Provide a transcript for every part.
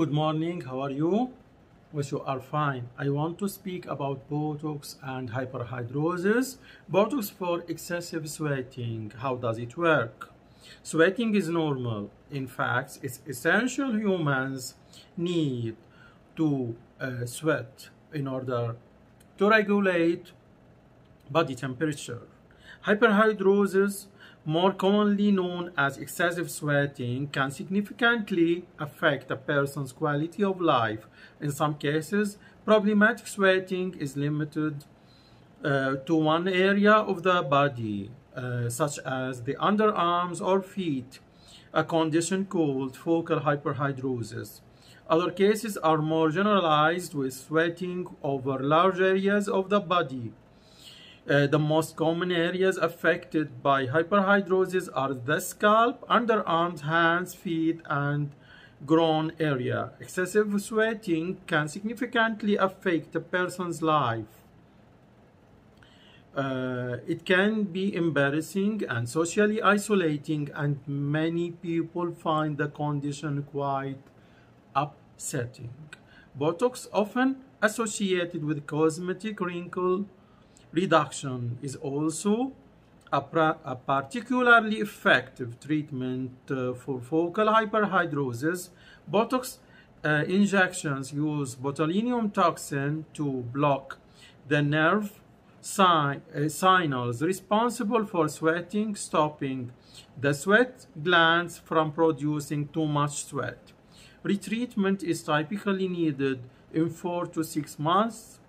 Good morning, how are you? Wish you are fine. I want to speak about Botox and hyperhidrosis. Botox for excessive sweating. How does it work? Sweating is normal. In fact, it's essential humans need to uh, sweat in order to regulate body temperature. Hyperhidrosis, more commonly known as excessive sweating, can significantly affect a person's quality of life. In some cases, problematic sweating is limited uh, to one area of the body, uh, such as the underarms or feet, a condition called focal hyperhidrosis. Other cases are more generalized with sweating over large areas of the body. Uh, the most common areas affected by hyperhidrosis are the scalp, underarms, hands, feet, and groin area. Excessive sweating can significantly affect a person's life. Uh, it can be embarrassing and socially isolating, and many people find the condition quite upsetting. Botox, often associated with cosmetic wrinkle reduction, is also a, a particularly effective treatment uh, for focal hyperhidrosis. Botox uh, injections use botulinum toxin to block the nerve uh, signals responsible for sweating, stopping the sweat glands from producing too much sweat. Retreatment is typically needed in four to six months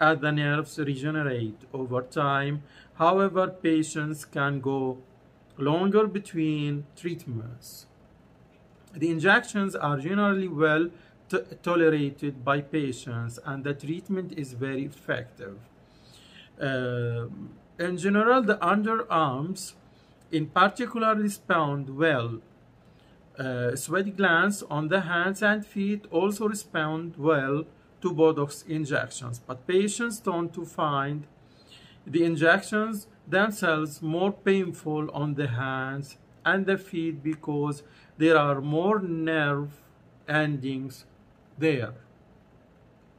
as the nerves regenerate over time. However, patients can go longer between treatments. The injections are generally well tolerated by patients and the treatment is very effective. Uh, in general, the underarms in particular respond well. Uh, sweat glands on the hands and feet also respond well to Botox injections, but patients tend to find the injections themselves more painful on the hands and the feet because there are more nerve endings there.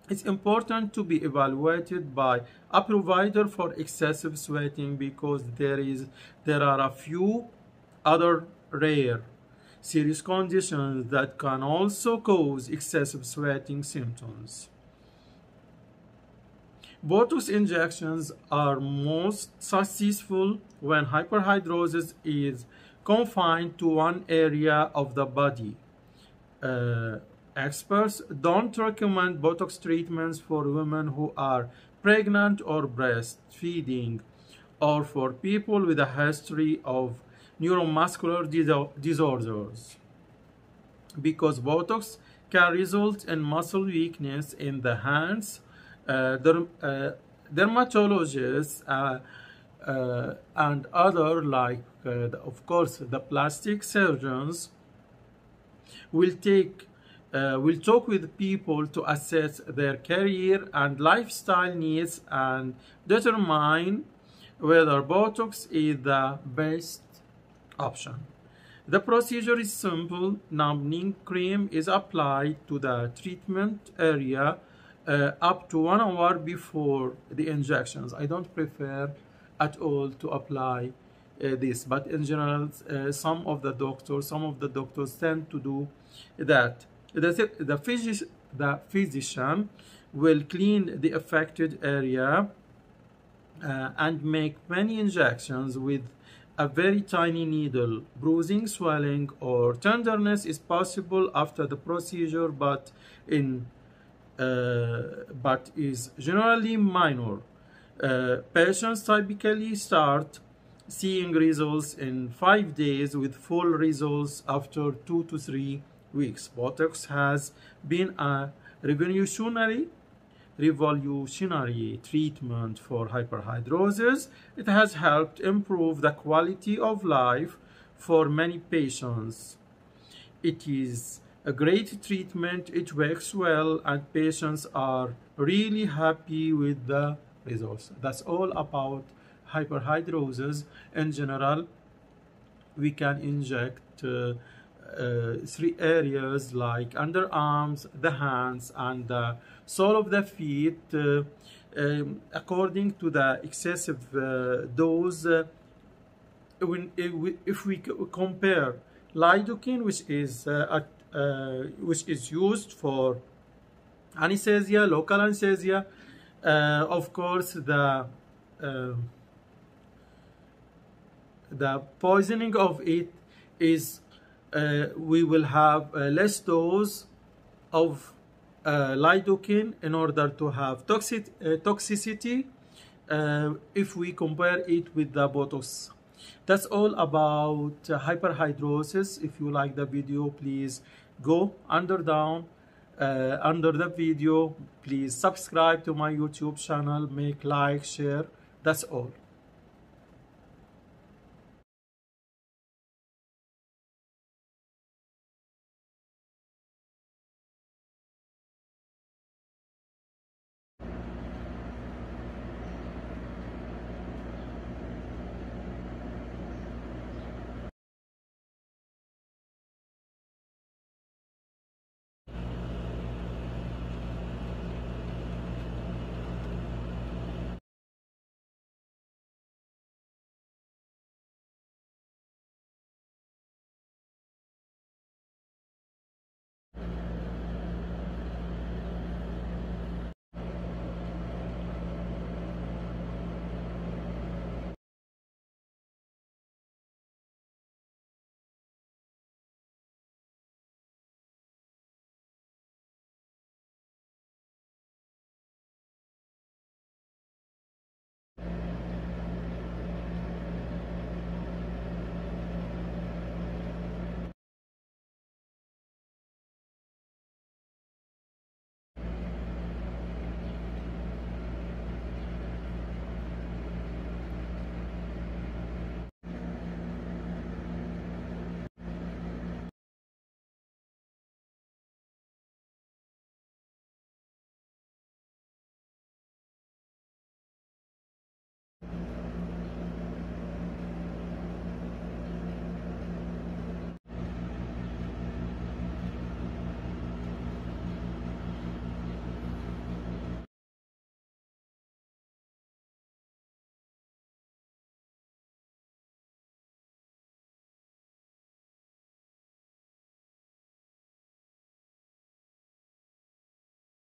It's important to be evaluated by a provider for excessive sweating because there is there are a few other rare serious conditions that can also cause excessive sweating symptoms. Botox injections are most successful when hyperhidrosis is confined to one area of the body. Uh, experts don't recommend Botox treatments for women who are pregnant or breastfeeding or for people with a history of neuromuscular disorders. Because Botox can result in muscle weakness in the hands, uh, derm uh, dermatologists uh, uh and other like uh, of course the plastic surgeons will take uh, will talk with people to assess their career and lifestyle needs and determine whether Botox is the best option. The procedure is simple. Numbing cream is applied to the treatment area uh, up to one hour before the injections. I don't prefer at all to apply uh, this, but in general, uh, some of the doctors, some of the doctors tend to do that. The, the, physi the physician will clean the affected area uh, and make many injections with a very tiny needle. Bruising, swelling, or tenderness is possible after the procedure, but in uh, but is generally minor. Uh, patients typically start seeing results in five days with full results after two to three weeks. Botox has been a revolutionary revolutionary treatment for hyperhidrosis. It has helped improve the quality of life for many patients. It is a great treatment, it works well, and patients are really happy with the results. That's all about hyperhidrosis. In general, we can inject uh, three areas like underarms, the hands, and the sole of the feet. Uh, um, according to the excessive uh, dose, uh, when, if we compare lidocaine, which is uh, uh, which is used for anesthesia, local anesthesia, of course the the poisoning of it is uh, we will have uh, less dose of uh, lidocaine in order to have toxic, uh, toxicity uh, if we compare it with the Botox. That's all about uh, hyperhidrosis. If you like the video, please go under down under the video. Please subscribe to my YouTube channel, make like, share. That's all.